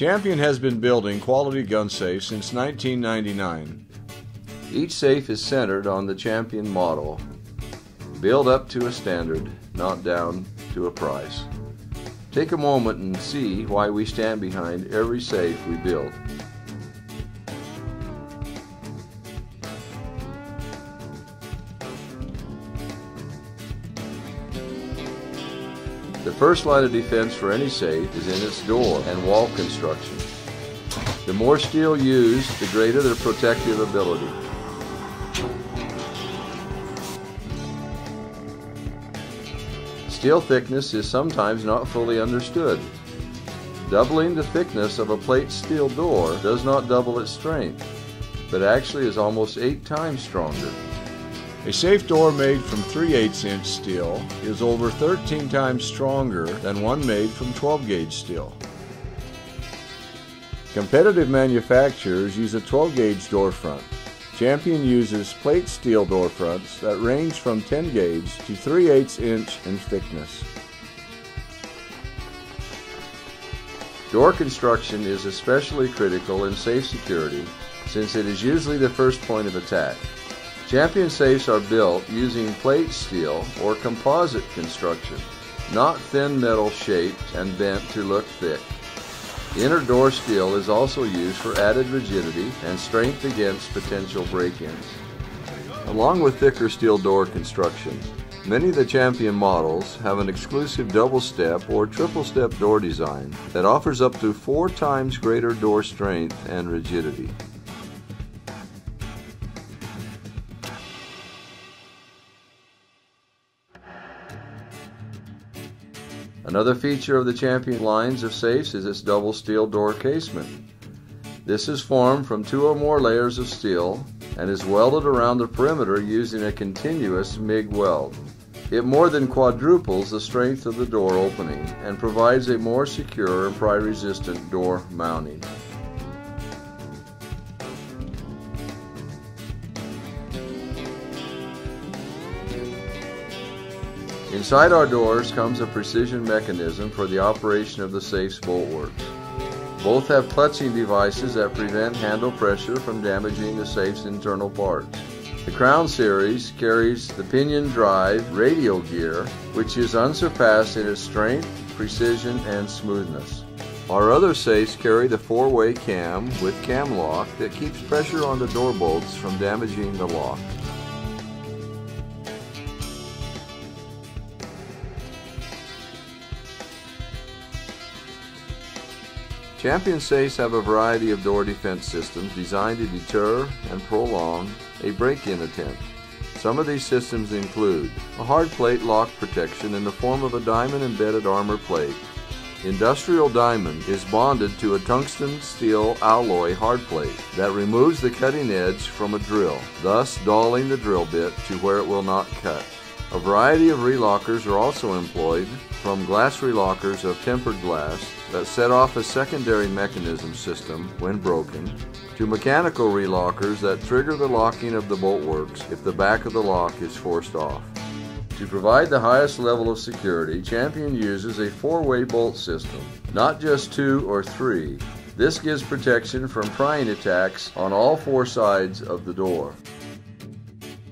Champion has been building quality gun safes since 1999. Each safe is centered on the Champion model. Build up to a standard, not down to a price. Take a moment and see why we stand behind every safe we build. The first line of defense for any safe is in its door and wall construction. The more steel used, the greater their protective ability. Steel thickness is sometimes not fully understood. Doubling the thickness of a plate steel door does not double its strength, but actually is almost eight times stronger. A safe door made from 3 8 inch steel is over 13 times stronger than one made from 12 gauge steel. Competitive manufacturers use a 12 gauge door front. Champion uses plate steel door fronts that range from 10 gauge to 3 8 inch in thickness. Door construction is especially critical in safe security since it is usually the first point of attack. Champion safes are built using plate steel or composite construction, not thin metal shaped and bent to look thick. Inner door steel is also used for added rigidity and strength against potential break-ins. Along with thicker steel door construction, many of the Champion models have an exclusive double-step or triple-step door design that offers up to four times greater door strength and rigidity. Another feature of the Champion lines of safes is its double steel door casement. This is formed from two or more layers of steel and is welded around the perimeter using a continuous MIG weld. It more than quadruples the strength of the door opening and provides a more secure and pry resistant door mounting. Inside our doors comes a precision mechanism for the operation of the safe's bolt works. Both have clutching devices that prevent handle pressure from damaging the safe's internal parts. The Crown series carries the pinion drive radial gear, which is unsurpassed in its strength, precision, and smoothness. Our other safes carry the four-way cam with cam lock that keeps pressure on the door bolts from damaging the lock. Champion safes have a variety of door defense systems designed to deter and prolong a break-in attempt. Some of these systems include a hard plate lock protection in the form of a diamond embedded armor plate. Industrial diamond is bonded to a tungsten steel alloy hard plate that removes the cutting edge from a drill, thus dulling the drill bit to where it will not cut. A variety of relockers are also employed from glass relockers of tempered glass that set off a secondary mechanism system when broken to mechanical relockers that trigger the locking of the bolt works if the back of the lock is forced off. To provide the highest level of security, Champion uses a four-way bolt system, not just two or three. This gives protection from prying attacks on all four sides of the door.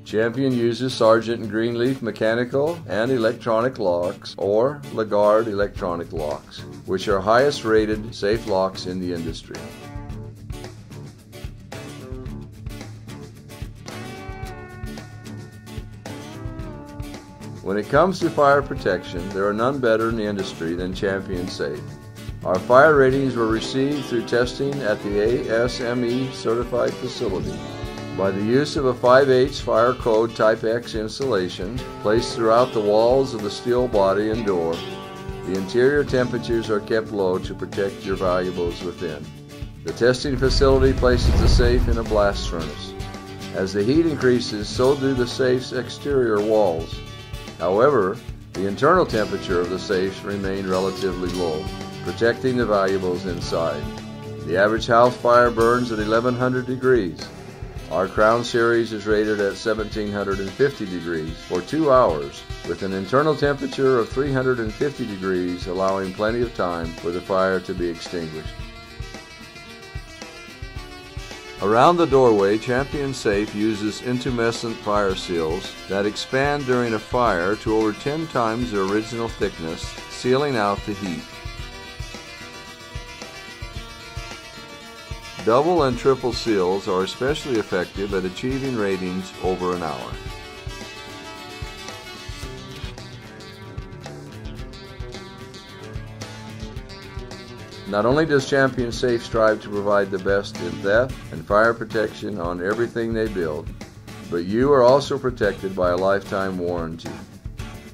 Champion uses Sargent and Greenleaf mechanical and electronic locks or LaGard electronic locks, which are highest rated safe locks in the industry. When it comes to fire protection, there are none better in the industry than Champion Safe. Our fire ratings were received through testing at the ASME certified facility. By the use of a 5H Fire Code Type X insulation placed throughout the walls of the steel body and door, the interior temperatures are kept low to protect your valuables within. The testing facility places the safe in a blast furnace. As the heat increases, so do the safe's exterior walls. However, the internal temperature of the safes remain relatively low, protecting the valuables inside. The average house fire burns at 1100 degrees. Our Crown Series is rated at 1750 degrees for two hours with an internal temperature of 350 degrees, allowing plenty of time for the fire to be extinguished. Around the doorway, Champion Safe uses intumescent fire seals that expand during a fire to over 10 times their original thickness, sealing out the heat. Double and triple seals are especially effective at achieving ratings over an hour. Not only does Champion Safe strive to provide the best in theft and fire protection on everything they build, but you are also protected by a lifetime warranty.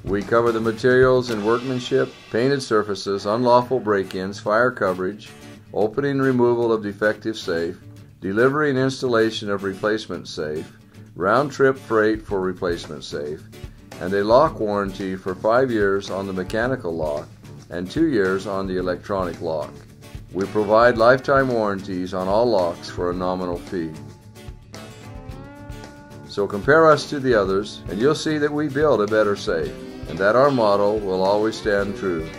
We cover the materials and workmanship, painted surfaces, unlawful break-ins, fire coverage, opening removal of defective safe, delivery and installation of replacement safe, round-trip freight for replacement safe, and a lock warranty for five years on the mechanical lock and two years on the electronic lock. We provide lifetime warranties on all locks for a nominal fee. So compare us to the others, and you'll see that we build a better safe, and that our model will always stand true.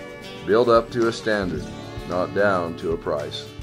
Build up to a standard, not down to a price.